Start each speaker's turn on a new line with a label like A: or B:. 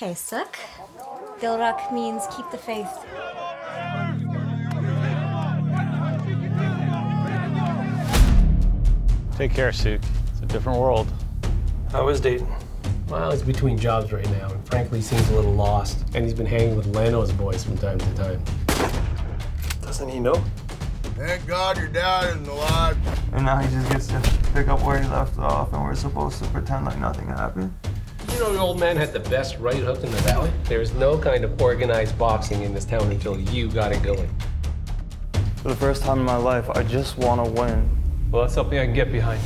A: Okay, Sook. Dil Rakh means keep the faith.
B: Take care, Sook. It's a different world.
C: How is Dayton?
D: Well, he's between jobs right now, and frankly seems a little lost. And he's been hanging with Lano's boys from time to time.
C: Doesn't he know?
E: Thank God your dad isn't alive.
F: And now he just gets to pick up where he left off, and we're supposed to pretend like nothing happened.
D: You know, the old man had the best right hook in the valley. There's no kind of organized boxing in this town until you got it going.
F: For the first time in my life, I just want to win.
C: Well, that's something I can get behind.